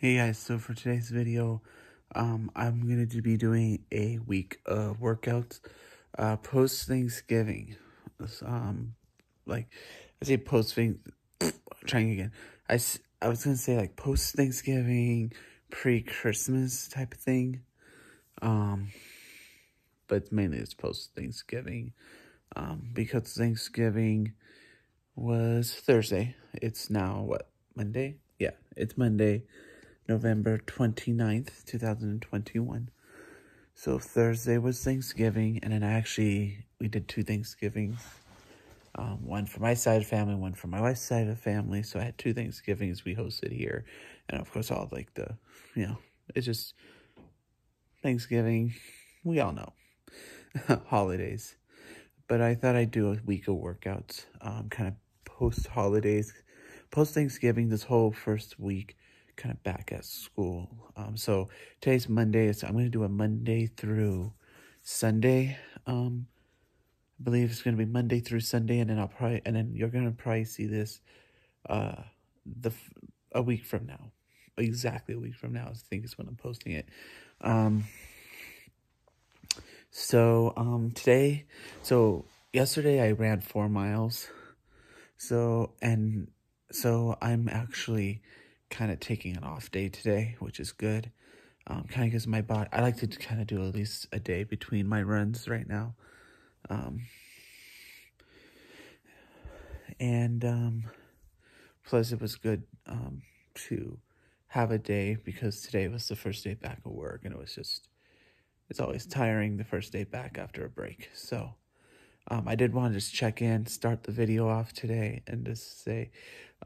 Hey guys, so for today's video, um, I'm going to be doing a week of workouts, uh, post Thanksgiving, um, like, I say post thing, trying again, I, I was going to say like post Thanksgiving, pre-Christmas type of thing, um, but mainly it's post Thanksgiving, um, because Thanksgiving was Thursday, it's now, what, Monday? Yeah, it's Monday. November 29th, 2021. So Thursday was Thanksgiving, and then actually we did two Thanksgivings. Um, one for my side of family, one for my wife's side of the family. So I had two Thanksgivings we hosted here. And of course, all like the, you know, it's just Thanksgiving. We all know holidays. But I thought I'd do a week of workouts, um, kind of post holidays, post Thanksgiving, this whole first week kind of back at school. Um, so today's Monday. So I'm going to do a Monday through Sunday. Um, I believe it's going to be Monday through Sunday, and then I'll probably, and then you're going to probably see this, uh, the a week from now, exactly a week from now. I think is when I'm posting it. Um, so um, today, so yesterday I ran four miles. So and so I'm actually kind of taking an off day today, which is good. Um, kind of gives my body, I like to kind of do at least a day between my runs right now. Um, and um, plus it was good um, to have a day because today was the first day back at work and it was just, it's always tiring the first day back after a break. So um, I did want to just check in, start the video off today and just say,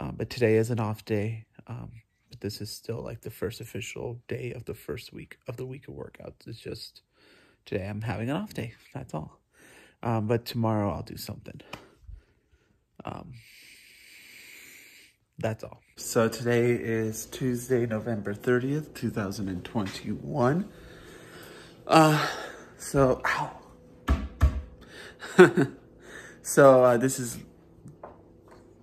um, but today is an off day. Um, but this is still like the first official day of the first week of the week of workouts. It's just today I'm having an off day. That's all. Um, but tomorrow I'll do something. Um, that's all. So today is Tuesday, November 30th, 2021. Uh, so, ow. so, uh, this is,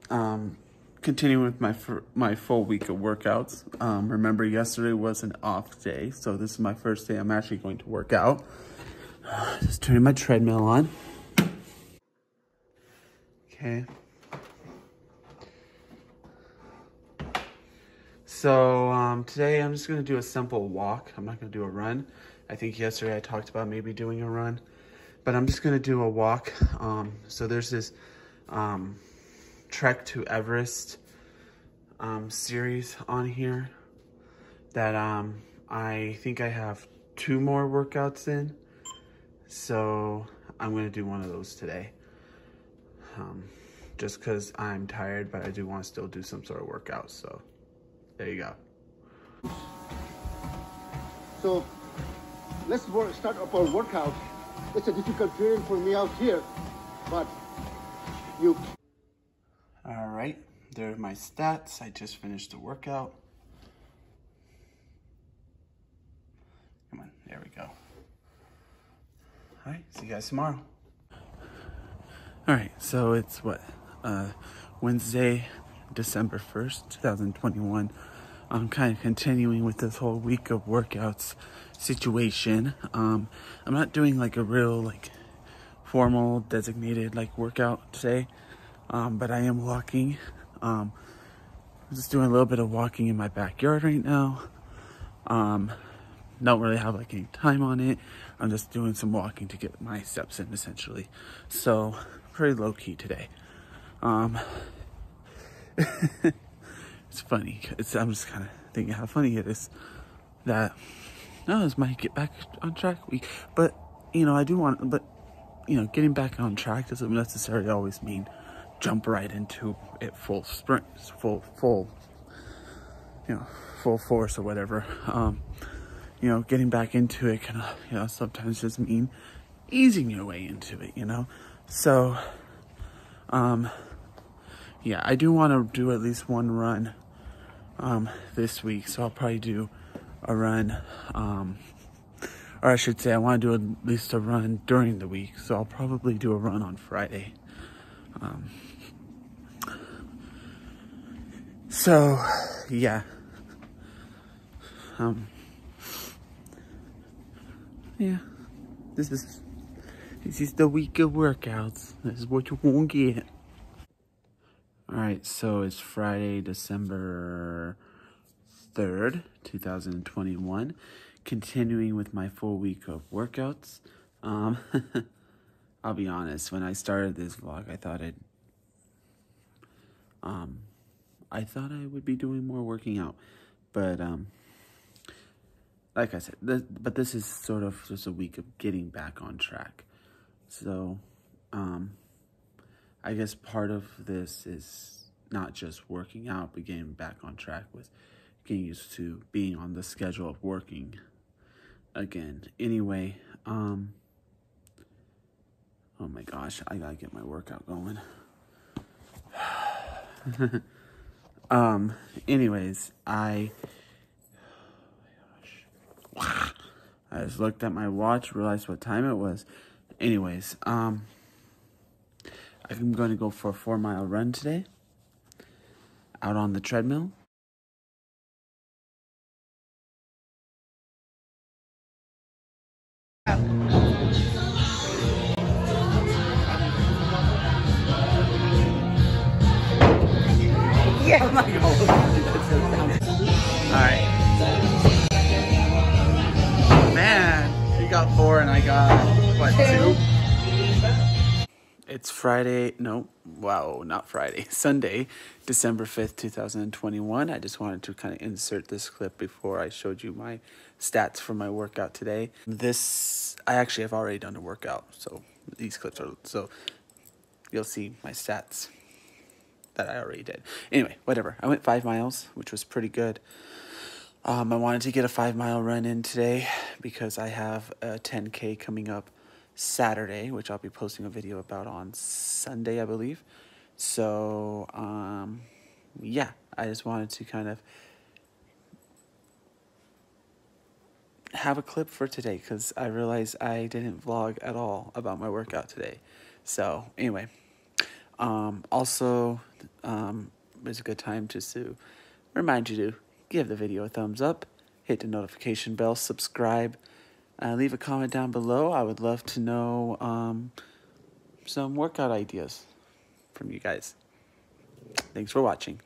um, continuing with my my full week of workouts. Um, remember, yesterday was an off day, so this is my first day I'm actually going to work out. Just turning my treadmill on. Okay. So um, today I'm just going to do a simple walk. I'm not going to do a run. I think yesterday I talked about maybe doing a run, but I'm just going to do a walk. Um, so there's this um, Trek to Everest um, series on here that um, I think I have two more workouts in. So I'm going to do one of those today. Um, just because I'm tired, but I do want to still do some sort of workout. So there you go. So let's work, start up our workout. It's a difficult terrain for me out here, but you there are my stats. I just finished the workout. Come on, there we go. All right, see you guys tomorrow. All right, so it's what, uh, Wednesday, December 1st, 2021. I'm kind of continuing with this whole week of workouts situation. Um, I'm not doing like a real, like, formal, designated, like, workout today um, but I am walking. Um, I'm just doing a little bit of walking in my backyard right now. Um, don't really have like any time on it. I'm just doing some walking to get my steps in essentially. So pretty low key today. Um, it's funny. It's, I'm just kind of thinking how funny it is that, no, this might get back on track week. But, you know, I do want, but, you know, getting back on track doesn't necessarily always mean jump right into it full sprint, full, full, you know, full force or whatever. Um, you know, getting back into it can, you know, sometimes just mean easing your way into it, you know? So, um, yeah, I do want to do at least one run, um, this week. So I'll probably do a run, um, or I should say I want to do at least a run during the week. So I'll probably do a run on Friday. Um, so, yeah. um, yeah, this is this is the week of workouts. This is what you won't get. All right, so it's Friday, December third, two thousand and twenty-one. Continuing with my full week of workouts. Um, I'll be honest. When I started this vlog, I thought I'd um, I thought I would be doing more working out, but um, like I said, this, but this is sort of just a week of getting back on track. So, um, I guess part of this is not just working out, but getting back on track with getting used to being on the schedule of working again. Anyway, um, oh my gosh, I gotta get my workout going. um, anyways, I. I just looked at my watch, realized what time it was. Anyways, um, I'm going to go for a four mile run today out on the treadmill. It's Friday, no, wow, not Friday, Sunday, December 5th, 2021. I just wanted to kind of insert this clip before I showed you my stats for my workout today. This, I actually have already done a workout, so these clips are, so you'll see my stats that I already did. Anyway, whatever. I went five miles, which was pretty good. Um, I wanted to get a five mile run in today because I have a 10K coming up Saturday, which I'll be posting a video about on Sunday, I believe. So, um, yeah, I just wanted to kind of have a clip for today because I realized I didn't vlog at all about my workout today. So, anyway, um, also, um, it's a good time to remind you to give the video a thumbs up, hit the notification bell, subscribe, uh, leave a comment down below. I would love to know um, some workout ideas from you guys. Thanks for watching.